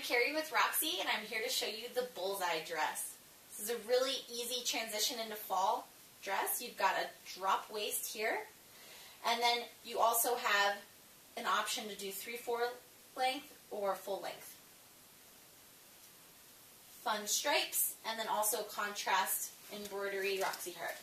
I'm Carrie with Roxy, and I'm here to show you the bullseye dress. This is a really easy transition into fall dress. You've got a drop waist here, and then you also have an option to do 3-4 length or full length. Fun stripes, and then also contrast embroidery Roxy Heart.